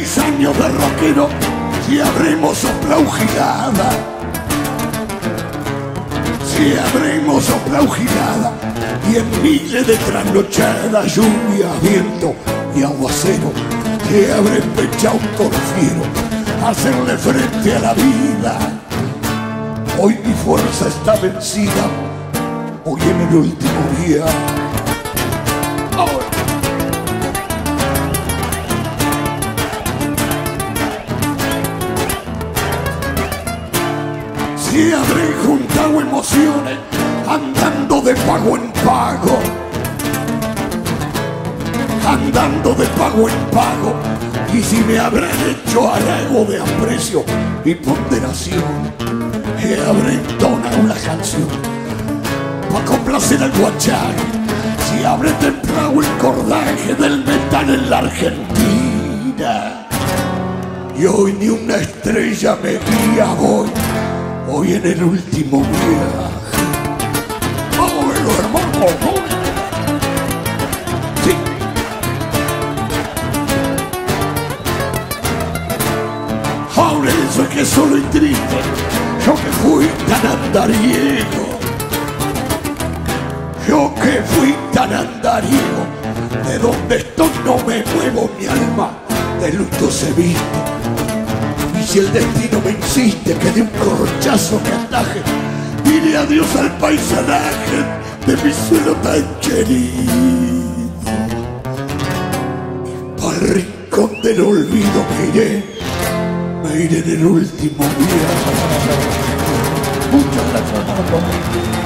mis años de rockero, si habremos aplaujilada, si habremos aplaujilada, y en miles de trasnochadas, lluvia, viento y aguacero, que habré pechado un torciero, hacerle frente a la vida. Hoy mi fuerza está vencida, hoy en el último día. Si habré juntado emociones andando de pago en pago, andando de pago en pago, y si me habré hecho halago de aprecio y ponderación, que habré entonado una canción para complacer al guachaje, si habré templado el cordaje del metal en la Argentina. Y hoy ni una estrella me guía hoy, hoy en el último viaje. Verlo, hermano. Sí. Ahora eso es que solo y triste, yo que fui tan andariego, yo que fui tan andariego, de donde estoy no me muevo mi alma, de luto se viste. Si el destino me insiste que de un corchazo me ataje, diré adiós al paisanaje de mi suelo tan querido. Al rincón del olvido me iré, me iré en el último día. Muchas gracias.